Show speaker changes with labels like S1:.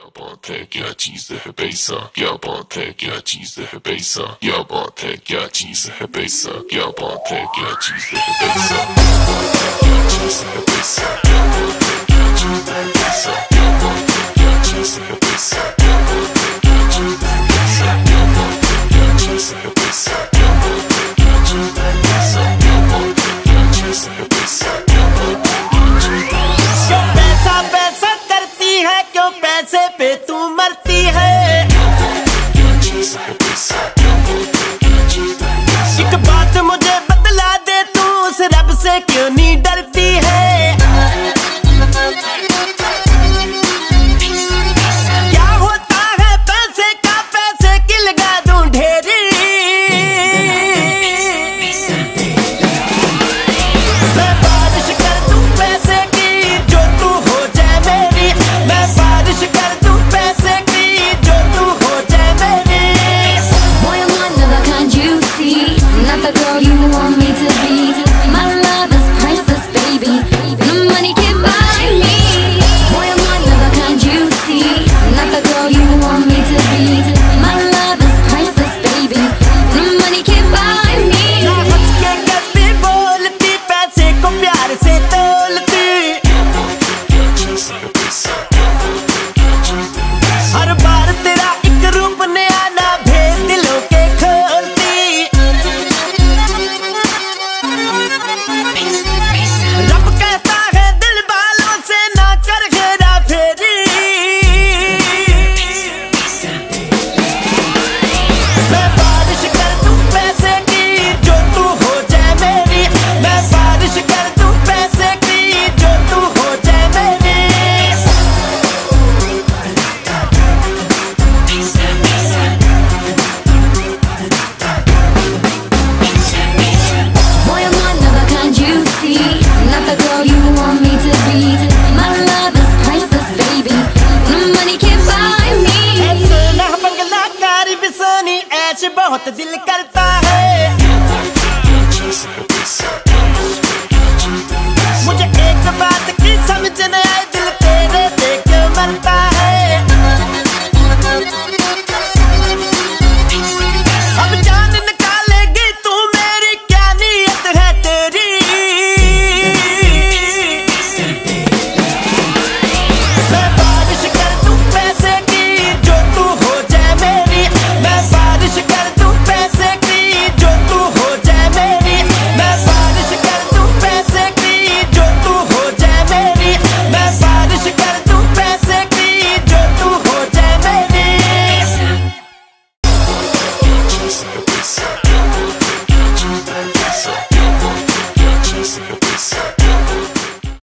S1: Yabatek yaçinse hebeysa Yabatek yaçinse hebeysa Yabatek yaçinse hebeysa Yabatek yaçinse hebeysa Yabatek yaçinse hebeysa Yabatek yaçinse hebeysa Yabatek yaçinse hebeysa Yabatek yaçinse hebeysa Yabatek yaçinse hebeysa Yabatek yaçinse hebeysa Yabatek yaçinse hebeysa
S2: the girl you want me
S3: ऐसे बहुत दिल करता है।